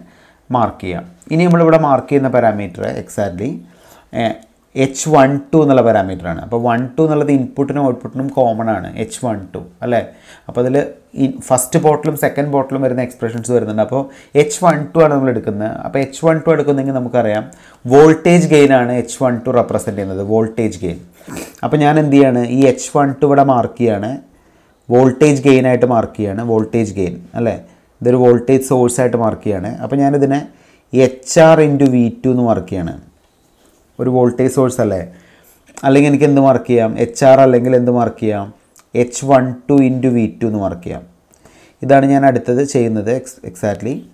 മാർക്ക് ചെയ്യാം. ഇനി നമ്മളിവിടെ മാർക്ക് ചെയ്യുന്ന parameter exactly H one two എന്നുള്ള പാരാമീറ്റർ ആണ് അപ്പോൾ വൺ ടു എന്നുള്ളത് ഇൻപുട്ടിനും ഔട്ട്പുട്ടിനും കോമൺ ആണ്. എച്ച് വൺ ടു അല്ലേ? അപ്പോൾ അതിൽ ഫസ്റ്റ് പോർട്ടിലും സെക്കൻഡ് പോർട്ടിലും വരുന്ന എക്സ്പ്രഷൻസ് വരുന്നുണ്ട്. അപ്പോൾ എച്ച് വൺ ടു ആണ് നമ്മൾ എടുക്കുന്നത്. അപ്പോൾ എച്ച് വൺ ടു എടുക്കുന്നെങ്കിൽ നമുക്കറിയാം വോൾട്ടേജ് ഗെയിൻ ആണ് എച്ച് വൺ ടു റെപ്രസെന്റ് ചെയ്യുന്നത്. വോൾട്ടേജ് ഗെയിൻ അപ്പോൾ ഞാൻ എന്ത് ചെയ്യാണ്? ഈ എച്ച് വൺ ടു ഇവിടെ മാർക്ക് ചെയ്യാണ്. വോൾട്ടേജ് ഗെയിൻ ആയിട്ട് മാർക്ക് ചെയ്യാണ്. വോൾട്ടേജ് ഗെയിൻ അല്ലേ? ഇതൊരു വോൾട്ടേജ് സോഴ്സ് ആയിട്ട് മാർക്ക് ചെയ്യാണ്. അപ്പോൾ ഞാനിതിനെ H R into V two എന്ന് മാർക്ക് ചെയ്യാണ്. ഒരു വോൾട്ടേജ് സോഴ്സ് അല്ലേ? അല്ലെങ്കിൽ എനിക്ക് എന്ത് മാർക്ക് ചെയ്യാം? എച്ച് ആർ അല്ലെങ്കിൽ എന്ത് മാർക്ക് ചെയ്യാം? H one two into V two എന്ന് മാർക്ക് ചെയ്യാം. ഇതാണ് ഞാൻ അടുത്തത് ചെയ്യുന്നത് എക്സ് എക്സാക്ട്ലി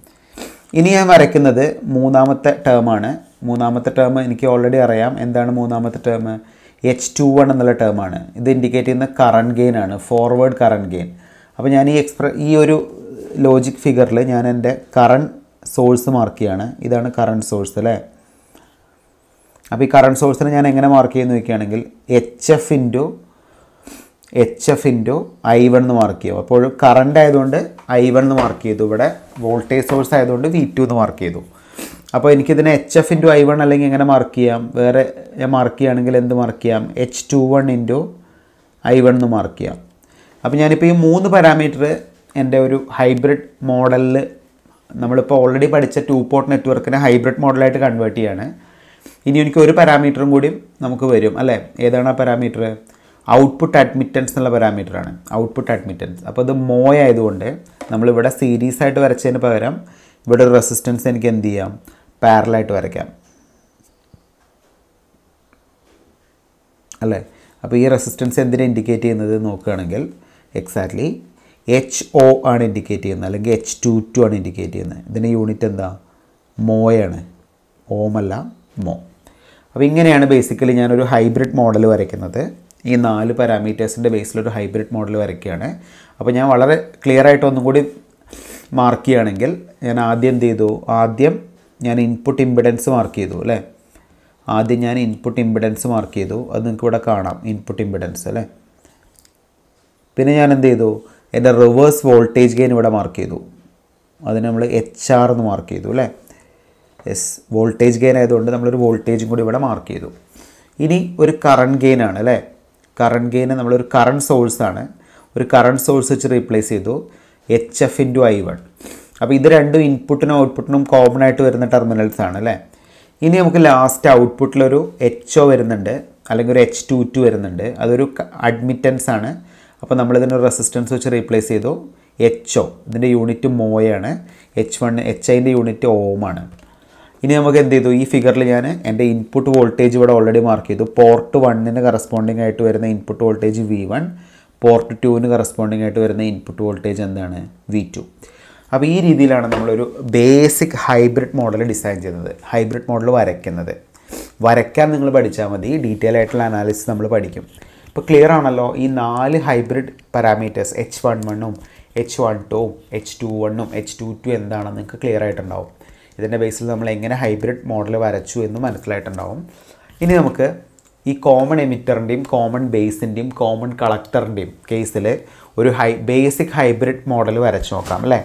ഇനി ഞാൻ വരയ്ക്കുന്നത് മൂന്നാമത്തെ ടേമാണ് മൂന്നാമത്തെ ടേം എനിക്ക് ഓൾറെഡി അറിയാം. എന്താണ് മൂന്നാമത്തെ ടേം എച്ച് ടു വൺ എന്നുള്ള ടേമാണ് ഇത് ഇൻഡിക്കേറ്റ് ചെയ്യുന്ന കറണ്ട് ഗെയിൻ ആണ്. ഫോർവേഡ് കറണ്ട് ഗെയിൻ അപ്പോൾ ഞാൻ ഈ എക്സ്പ്ര ഈ ഒരു ലോജിക് ഫിഗറിൽ ഞാൻ എന്റെ കറണ്ട് സോഴ്സ് മാർക്ക് ചെയ്യാണ്. ഇതാണ് കറണ്ട് സോഴ്സ് അല്ലേ? അപ്പോൾ ഈ കറണ്ട് സോഴ്സിനെ ഞാൻ എങ്ങനെ മാർക്ക് ചെയ്യുന്നു നോക്കുകയാണെങ്കിൽ H F into H F into I one എന്ന് മാർക്ക് ചെയ്യും അപ്പോൾ കറണ്ട് ആയതുകൊണ്ട് ഐ വൺ എന്ന് മാർക്ക് ചെയ്തു. ഇവിടെ വോൾട്ടേജ് സോഴ്സ് ആയതുകൊണ്ട് വി ടു എന്ന് മാർക്ക് ചെയ്തു. അപ്പോൾ എനിക്കിതിനെ H F into I one അല്ലെങ്കിൽ എങ്ങനെ മാർക്ക് ചെയ്യാം? വേറെ ഞാൻ മാർക്ക് ചെയ്യുകയാണെങ്കിൽ എന്ത് മാർക്ക് ചെയ്യാം? H two one into I one എന്ന് മാർക്ക് ചെയ്യാം. അപ്പോൾ ഞാനിപ്പോൾ ഈ മൂന്ന് പാരാമീറ്റർ എന്റെ ഒരു ഹൈബ്രിഡ് മോഡലിൽ നമ്മളിപ്പോൾ ഓൾറെഡി പഠിച്ച ടു പോർട്ട് നെറ്റ്വർക്കിനെ ഹൈബ്രിഡ് മോഡലായിട്ട് കൺവേർട്ട് ചെയ്യാണ്. ഇനി എനിക്ക് ഒരു പാരാമീറ്ററും കൂടി നമുക്ക് വരും അല്ലേ? ഏതാണ് ആ പാരാമീറ്റർ ഔട്ട്പുട്ട് അഡ്മിറ്റൻസ് എന്നുള്ള പാരാമീറ്ററാണ് ഔട്ട്പുട്ട് അഡ്മിറ്റൻസ് അപ്പോൾ ഇത് മോയ ആയതുകൊണ്ട് നമ്മളിവിടെ സീരീസ് ആയിട്ട് വരച്ചതിന് പകരം ഇവിടെ ഒരു റെസിസ്റ്റൻസ് എനിക്ക് എന്ത് ചെയ്യാം? പാരലായിട്ട് വരയ്ക്കാം. അല്ലേ? അപ്പോൾ ഈ റെസിസ്റ്റൻസ് എന്തിനെ ഇൻഡിക്കേറ്റ് ചെയ്യുന്നത് നോക്കുകയാണെങ്കിൽ എക്സാക്ട്ലി എച്ച് ഒ ആണ് ഇൻഡിക്കേറ്റ് ചെയ്യുന്നത് അല്ലെങ്കിൽ എച്ച് ടു ടു ആണ് ഇൻഡിക്കേറ്റ് ചെയ്യുന്നത്. ഇതിന്റെ യൂണിറ്റ് എന്താ? മോയാണ് ഓമല്ല മോ അപ്പോൾ ഇങ്ങനെയാണ് ബേസിക്കലി ഞാനൊരു ഹൈബ്രിഡ് മോഡൽ വരയ്ക്കുന്നത്. ഈ നാല് പാരാമീറ്റേഴ്സിന്റെ ബേസിലൊരു ഹൈബ്രിഡ് മോഡൽ വരയ്ക്കുകയാണ്. അപ്പോൾ ഞാൻ വളരെ ക്ലിയർ ആയിട്ട് ഒന്നും കൂടി മാർക്ക് ചെയ്യുകയാണെങ്കിൽ ഞാൻ ആദ്യം എന്ത് ചെയ്തു? ആദ്യം ഞാൻ ഇൻപുട്ട് ഇമ്പിഡൻസ് മാർക്ക് ചെയ്തു അല്ലേ? ആദ്യം ഞാൻ ഇൻപുട്ട് ഇമ്പിഡൻസ് മാർക്ക് ചെയ്തു. അത് നിങ്ങൾക്ക് ഇവിടെ കാണാം. ഇൻപുട്ട് ഇമ്പിഡൻസ് അല്ലേ? പിന്നെ ഞാൻ എന്ത് ചെയ്തു? എന്റെ റിവേഴ്സ് വോൾട്ടേജ് ഗെയിൻ ഇവിടെ മാർക്ക് ചെയ്തു. അതിന് നമ്മൾ എച്ച് ആർ എന്ന് മാർക്ക് ചെയ്തു അല്ലേ? യെസ് വോൾട്ടേജ് ഗെയിൻ ആയതുകൊണ്ട് നമ്മളൊരു വോൾട്ടേജും കൂടി ഇവിടെ മാർക്ക് ചെയ്തു. ഇനി ഒരു കറണ്ട് ഗെയിൻ ആണ് അല്ലേ? കറണ്ട് ഗെയിൻ നമ്മളൊരു കറണ്ട് സോഴ്സ് ആണ്. ഒരു കറണ്ട് സോഴ്സ് വെച്ച് റീപ്ലേസ് ചെയ്തു. H F into I one അപ്പോൾ ഇത് രണ്ടും ഇൻപുട്ടിനും ഔട്ട്പുട്ടിനും കോമൺ ആയിട്ട് വരുന്ന ടെർമിനൽസ് ആണ് അല്ലേ? ഇനി നമുക്ക് ലാസ്റ്റ് ഔട്ട്പുട്ടിലൊരു എച്ച് ഒ വരുന്നുണ്ട്. അല്ലെങ്കിൽ ഒരു എച്ച് ടു ടു വരുന്നുണ്ട്. അതൊരു അഡ്മിറ്റൻസ് ആണ്. അപ്പോൾ നമ്മളിതിന് റെസിസ്റ്റൻസ് വെച്ച് റീപ്ലേസ് ചെയ്തു. എച്ച് ഒ ഇതിന്റെ യൂണിറ്റ് മോയാണ്. എച്ച് വൺ എച്ച് ഐന്റെ യൂണിറ്റ് ഓമാണ് ഇനി നമുക്ക് എന്ത് ചെയ്തു? ഈ ഫിഗറിൽ ഞാൻ എന്റെ ഇൻപുട്ട് വോൾട്ടേജ് ഇവിടെ ഓൾറെഡി മാർക്ക് ചെയ്തു. പോർട്ട് വണ്ണിന് കറസ്പോണ്ടിങ് ആയിട്ട് വരുന്ന input voltage V one port ടുവിന് കറസ്പോണ്ടിങ് ആയിട്ട് വരുന്ന ഇൻപുട്ട് വോൾട്ടേജ് എന്താണ്? വി ടു അപ്പോൾ ഈ രീതിയിലാണ് നമ്മളൊരു ബേസിക് ഹൈബ്രിഡ് മോഡൽ ഡിസൈൻ ചെയ്യുന്നത്. ഹൈബ്രിഡ് മോഡൽ വരയ്ക്കുന്നത്. വരയ്ക്കാൻ നിങ്ങൾ പഠിച്ചാൽ മതി. ഡീറ്റെയിൽ ആയിട്ടുള്ള അനാലിസിസ് നമ്മൾ പഠിക്കും. ഇപ്പോൾ ക്ലിയർ ആണല്ലോ? ഈ നാല് ഹൈബ്രിഡ് പാരാമീറ്റേഴ്സ് എച്ച് വൺ വണ്ണും H one two H two വണ്ണും എച്ച് ടു ടു എന്താണെന്ന് നിങ്ങൾക്ക് ക്ലിയർ ആയിട്ടുണ്ടാവും. ഇതിന്റെ ബേസിൽ നമ്മൾ എങ്ങനെ ഹൈബ്രിഡ് മോഡൽ വരച്ചു എന്ന് മനസ്സിലായിട്ടുണ്ടാവും. ഇനി നമുക്ക് ഈ കോമൺ എമിറ്ററിന്റെയും കോമൺ ബേസിന്റെയും കോമൺ കളക്ടറിന്റെയും കേസിൽ ഒരു ഹൈ ബേസിക് ഹൈബ്രിഡ് മോഡൽ വരച്ചു നോക്കാം അല്ലേ?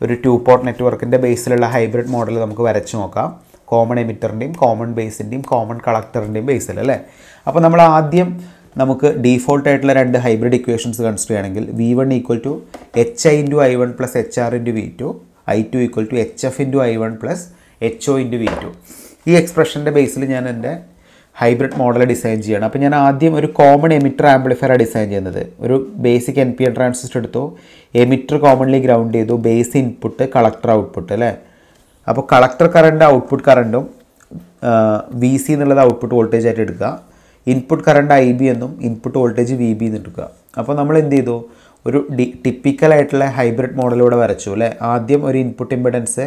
ഒരു ടു പോർട്ട് നെറ്റ്വർക്കിന്റെ ബേസിലുള്ള ഹൈബ്രിഡ് മോഡൽ നമുക്ക് വരച്ചു നോക്കാം. കോമൺ എമിറ്ററിന്റെയും കോമൺ ബേസിന്റെയും കോമൺ കളക്ടറിന്റെയും ബേസിൽ അല്ലേ? അപ്പോൾ നമ്മൾ ആദ്യം നമുക്ക് ഡീഫോൾട്ട് ആയിട്ടുള്ള രണ്ട് ഹൈബ്രിഡ് ഇക്വേഷൻസ് കൺസിഡർ ചെയ്യുകയാണെങ്കിൽ V one equal to H I into I one plus H R into V two I two equal to H F into I one plus H O into V two ഈ എക്സ്പ്രഷന്റെ ബേസിൽ ഞാൻ എന്റെ hybrid model design ചെയ്യണം. അപ്പോൾ ഞാൻ ആദ്യം ഒരു common emitter ആംപ്ലിഫയറാണ് design ചെയ്യുന്നത്. ഒരു basic N P N transistor എടുത്തു. എമിറ്റർ കോമൺലി ഗ്രൗണ്ട് ചെയ്തു. ബേസ് ഇൻപുട്ട് കളക്ടർ ഔട്ട്പുട്ട് അല്ലേ? അപ്പോൾ കളക്ടർ കറണ്ട് ഔട്ട്പുട്ട് കറണ്ടും വി സി എന്നുള്ളത് ഔട്ട്പുട്ട് വോൾട്ടേജ് ആയിട്ട് എടുക്കുക. ഇൻപുട്ട് കറണ്ട് ഐ ബി എന്നും ഇൻപുട്ട് വോൾട്ടേജ് വി ബി എന്ന് എടുക്കുക. അപ്പോൾ നമ്മൾ എന്ത് ചെയ്തു? ഒരു ഡി ടിപ്പിക്കലായിട്ടുള്ള ഹൈബ്രിഡ് മോഡലൂടെ വരച്ചു അല്ലേ? ആദ്യം ഒരു ഇൻപുട്ട് ഇമ്പിഡൻസ്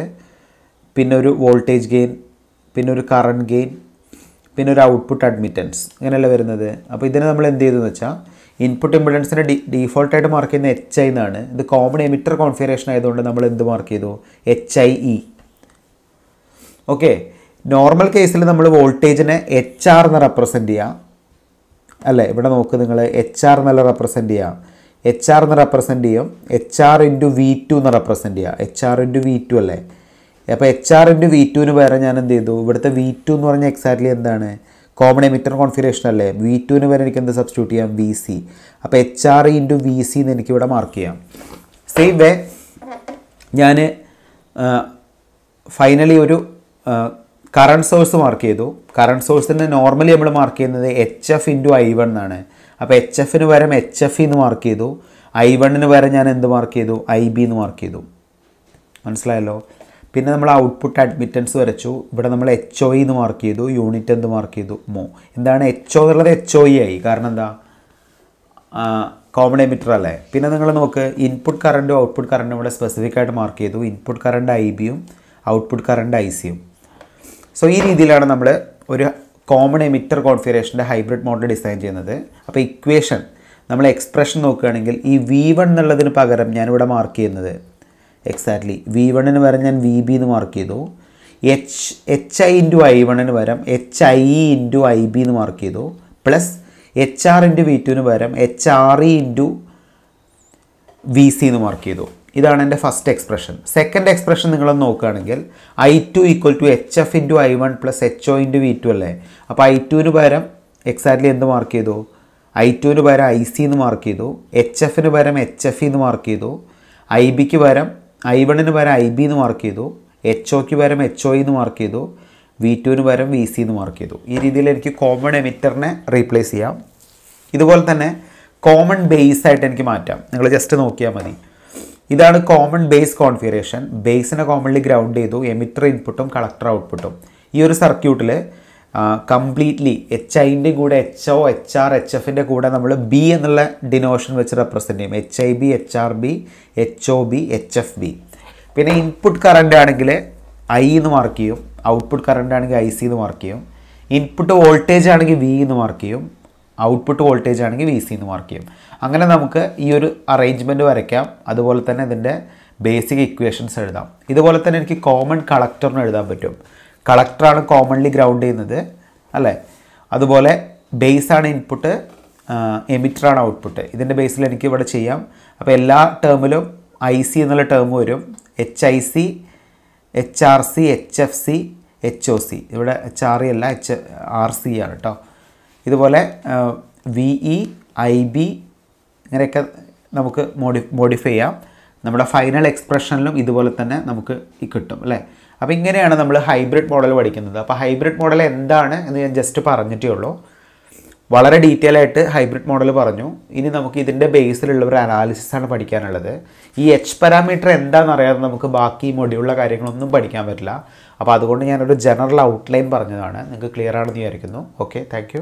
പിന്നെ ഒരു വോൾട്ടേജ് ഗെയിൻ പിന്നെ ഒരു കറണ്ട് ഗെയിൻ പിന്നെ ഒരു ഔട്ട്പുട്ട് അഡ്മിറ്റൻസ് ഇങ്ങനെയല്ല വരുന്നത്? അപ്പോൾ ഇതിനെ നമ്മൾ എന്ത് ചെയ്തു എന്ന് വെച്ചാൽ ഇൻപുട്ട് ഇമ്പിഡൻസിനെ ഡി ഡീഫോൾട്ടായിട്ട് മാർക്ക് ചെയ്യുന്ന എച്ച് ഐ എന്നാണ്. ഇത് കോമൺ എമിറ്റർ കോൺഫിഗറേഷൻ ആയതുകൊണ്ട് നമ്മൾ എന്ത് മാർക്ക് ചെയ്തു? H I E okay normal കേസിൽ നമ്മൾ വോൾട്ടേജിനെ എച്ച് ആർ എന്ന് റെപ്രസെന്റ് ചെയ്യാം. അല്ലേ? ഇവിടെ നോക്ക് നിങ്ങൾ എച്ച് ആർ എന്നല്ല റെപ്രസെന്റ് ചെയ്യാം? എച്ച് ആർ എന്ന് റെപ്രസെന്റ് ചെയ്യും. H R into V two എന്ന് റെപ്രസെന്റ് ചെയ്യുക H R into V two അല്ലേ? അപ്പോൾ എച്ച് ആർ ഇന്റു വി ടുവിന് പകരം ഞാൻ എന്ത് ചെയ്തു? ഇവിടുത്തെ വി ടു എന്ന് പറഞ്ഞാൽ എക്സാക്ട്ലി എന്താണ്? കോമൺ എമിറ്റർ കോൺഫിഗറേഷൻ അല്ലേ? വി ടുവിന് പകരം എനിക്ക് എന്ത് സബ്സ്റ്റിറ്റ്യൂട്ട് ചെയ്യാം? വി സി അപ്പോൾ H R into V C എന്ന് എനിക്ക് ഇവിടെ മാർക്ക് ചെയ്യാം. സെയിം വേ ഞാൻ ഫൈനലി ഒരു കറണ്ട് സോഴ്സ് മാർക്ക് ചെയ്തു. കറണ്ട് സോഴ്സിന് നോർമലി നമ്മൾ മാർക്ക് ചെയ്യുന്നത് H F into I one എന്നാണ്. അപ്പോൾ എച്ച് എഫിന് പകരം എച്ച് എഫ് എന്ന് മാർക്ക് ചെയ്തു. ഐ വണ്ണിന് പകരം ഞാൻ എന്ത് മാർക്ക് ചെയ്തു? ഐ ബി എന്ന് മാർക്ക് ചെയ്തു. മനസ്സിലായല്ലോ? പിന്നെ നമ്മൾ ഔട്ട്പുട്ട് അഡ്മിറ്റൻസ് വരച്ചു. ഇവിടെ നമ്മൾ എച്ച് ഒ എന്ന് മാർക്ക് ചെയ്തു. യൂണിറ്റ് എന്ത് മാർക്ക് ചെയ്തു? മോ എന്താണ് എച്ച് ഒ എന്നുള്ളത്? എച്ച് ഒ ആയി. കാരണം എന്താ? കോമൺ എമിറ്റർ അല്ലേ? പിന്നെ നിങ്ങൾ നോക്ക്. ഇൻപുട്ട് കറണ്ടും ഔട്ട്പുട്ട് കറണ്ടും ഇവിടെ സ്പെസിഫിക് ആയിട്ട് മാർക്ക് ചെയ്തു. ഇൻപുട്ട് കറണ്ട് ഐ ബിയും ഔട്ട്പുട്ട് കറണ്ട് ഐ സിയും സോ ഈ രീതിയിലാണ് നമ്മൾ ഒരു കോമൺ എമിറ്റർ കോൺഫിഗറേഷന്റെ ഹൈബ്രിഡ് മോഡൽ ഡിസൈൻ ചെയ്യുന്നത്. അപ്പോൾ ഇക്വേഷൻ നമ്മൾ എക്സ്പ്രഷൻ നോക്കുകയാണെങ്കിൽ ഈ വി വൺ എന്നുള്ളതിന് പകരം ഞാനിവിടെ മാർക്ക് ചെയ്യുന്നത്. എക്സാക്ട്ലി വി വണ്ണിന് പകരം ഞാൻ വി ബി എന്ന് മാർക്ക് ചെയ്തു. H H I into I വണ്ണിന് പകരം H I into I B എന്ന് മാർക്ക് ചെയ്തു. Plus H R into V ടുവിന് പകരം H R E into V C എന്ന് മാർക്ക് ചെയ്തു. ഇതാണ് എന്റെ ഫസ്റ്റ് എക്സ്പ്രഷൻ സെക്കൻഡ് എക്സ്പ്രഷൻ നിങ്ങളൊന്ന് നോക്കുകയാണെങ്കിൽ I two equal to H F into I one plus H O into V two അല്ലേ? അപ്പോൾ ഐ ടുവിന് പകരം എക്സാക്ട്ലി എന്ത് മാർക്ക് ചെയ്തു? ഐ ടുവിന് പകരം ഐ സി എന്ന് മാർക്ക് ചെയ്തു. എച്ച് എഫിന് പകരം എച്ച് എഫ് എന്ന് മാർക്ക് ചെയ്തു. ഐ ബിക്ക് പകരം ഐ വണ്ണിന് പകരം ഐ ബി എന്ന് മാർക്ക് ചെയ്തു. എച്ച് ഒക്ക് പകരം എച്ച് ഒ എന്ന് മാർക്ക് ചെയ്തു. വി ടുവിന് പകരം വി സി എന്ന് മാർക്ക് ചെയ്തു. ഈ രീതിയിൽ എനിക്ക് കോമൺ എമിറ്ററിനെ റീപ്ലേസ് ചെയ്യാം. ഇതുപോലെ തന്നെ കോമൺ ബേസ് ആയിട്ട് എനിക്ക് മാറ്റാം. നിങ്ങൾ ജസ്റ്റ് നോക്കിയാൽ മതി. ഇതാണ് കോമൺ ബേസ് കോൺഫിഗറേഷൻ ബേസിനെ കോമൺലി ഗ്രൗണ്ട് ചെയ്തു എമിറ്റർ ഇൻപുട്ടും കളക്ടർ ഔട്ട്പുട്ടും ഈ ഒരു സർക്യൂട്ടിൽ കംപ്ലീറ്റ്ലി എച്ച് ഐന്റെ കൂടെ H O H R H എഫിന്റെ കൂടെ നമ്മൾ ബി എന്നുള്ള ഡിനോഷൻ വെച്ച് റെപ്രസെന്റ് ചെയ്യും. H I B H R B H O B H F B പിന്നെ ഇൻപുട്ട് കറണ്ട് ആണെങ്കിൽ ഐ എന്ന് മാർക്ക് ചെയ്യും. ഔട്ട്പുട്ട് കറണ്ട് ആണെങ്കിൽ ഐ സി എന്ന് മാർക്ക് ചെയ്യും. ഇൻപുട്ട് വോൾട്ടേജ് ആണെങ്കിൽ വി എന്ന് മാർക്ക് ചെയ്യും. ഔട്ട്പുട്ട് വോൾട്ടേജ് ആണെങ്കിൽ വി സി എന്ന് മാർക്ക് ചെയ്യും. അങ്ങനെ നമുക്ക് ഈ ഒരു അറേഞ്ച്മെന്റ് വരയ്ക്കാം. അതുപോലെ തന്നെ ഇതിന്റെ ബേസിക് ഇക്വേഷൻസ് എഴുതാം. ഇതുപോലെ തന്നെ എനിക്ക് കോമൺ കളക്ടറിന് എഴുതാൻ പറ്റും. കളക്ടറാണ് കോമൺലി ഗ്രൗണ്ട് ചെയ്യുന്നത് അല്ലേ? അതുപോലെ ബേസാണ് ഇൻപുട്ട് എമിറ്ററാണ് ഔട്ട്പുട്ട് ഇതിന്റെ ബേസിൽ എനിക്ക് ഇവിടെ ചെയ്യാം. അപ്പോൾ എല്ലാ ടേമിലും ഐ സി എന്നുള്ള ടേം വരും. H I C H R C H F C H O C ഇവിടെ എച്ച് ആർ ഇ അല്ല എച്ച് ആർ സി ആണ് കേട്ടോ. ഇതുപോലെ വി ഇ ഐ ബി ഇങ്ങനെയൊക്കെ നമുക്ക് മോഡി മോഡിഫൈ ചെയ്യാം. നമ്മുടെ ഫൈനൽ എക്സ്പ്രഷനിലും ഇതുപോലെ തന്നെ നമുക്ക് കിട്ടും അല്ലേ? അപ്പോൾ ഇങ്ങനെയാണ് നമ്മൾ ഹൈബ്രിഡ് മോഡൽ പഠിക്കുന്നത്. അപ്പോൾ ഹൈബ്രിഡ് മോഡൽ എന്താണ് എന്ന് ഞാൻ ജസ്റ്റ് പറഞ്ഞിട്ടേ ഉള്ളൂ. വളരെ ഡീറ്റെയിൽ ആയിട്ട് ഹൈബ്രിഡ് മോഡൽ പറഞ്ഞു. ഇനി നമുക്ക് ഇതിന്റെ ബേസിലുള്ള ഒരു അനാലിസിസ് ആണ് പഠിക്കാനുള്ളത്. ഈ എച്ച് പാരാമീറ്റർ എന്താണെന്ന് അറിയാതെ നമുക്ക് ബാക്കി മൊഡ്യൂളിലെ കാര്യങ്ങളൊന്നും പഠിക്കാൻ പറ്റില്ല. അപ്പോൾ അതുകൊണ്ട് ഞാനൊരു ജനറൽ ഔട്ട്ലൈൻ പറഞ്ഞതാണ്. നിങ്ങൾക്ക് ക്ലിയർ ആണെന്ന് വിചാരിക്കുന്നു. Okay thank